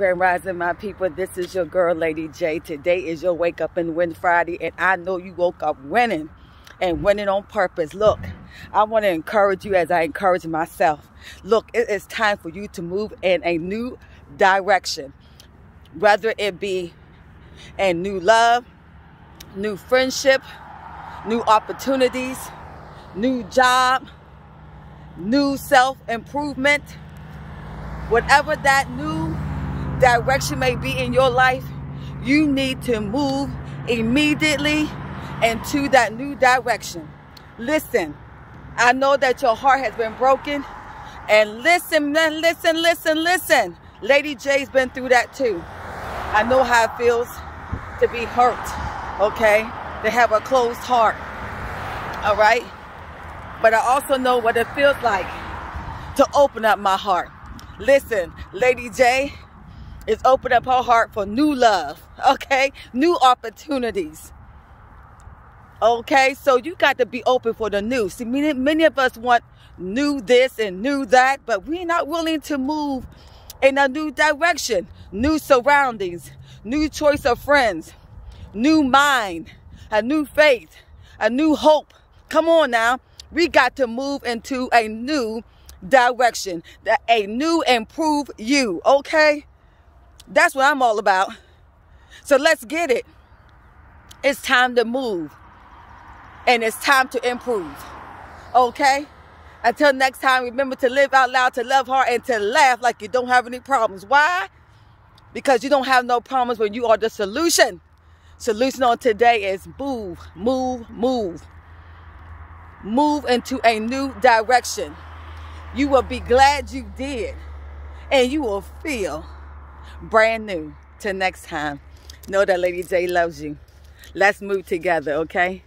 Grand Rising, my people. This is your girl, Lady J. Today is your Wake Up and Win Friday, and I know you woke up winning and winning on purpose. Look, I want to encourage you as I encourage myself. Look, it is time for you to move in a new direction, whether it be a new love, new friendship, new opportunities, new job, new self improvement whatever that new direction may be in your life, you need to move immediately into that new direction. Listen, I know that your heart has been broken. And listen, listen, listen, listen. Lady J's been through that too. I know how it feels to be hurt, okay? To have a closed heart, all right? But I also know what it feels like to open up my heart Listen, Lady J is open up her heart for new love, okay? New opportunities. Okay, so you got to be open for the new. See, many, many of us want new this and new that, but we're not willing to move in a new direction, new surroundings, new choice of friends, new mind, a new faith, a new hope. Come on now. We got to move into a new direction, that a new improved you, okay? That's what I'm all about. So let's get it. It's time to move. And it's time to improve. Okay? Until next time, remember to live out loud, to love hard, and to laugh like you don't have any problems. Why? Because you don't have no problems when you are the solution. Solution on today is move, move, move. Move into a new direction. You will be glad you did. And you will feel brand new. Till next time, know that Lady J loves you. Let's move together, okay?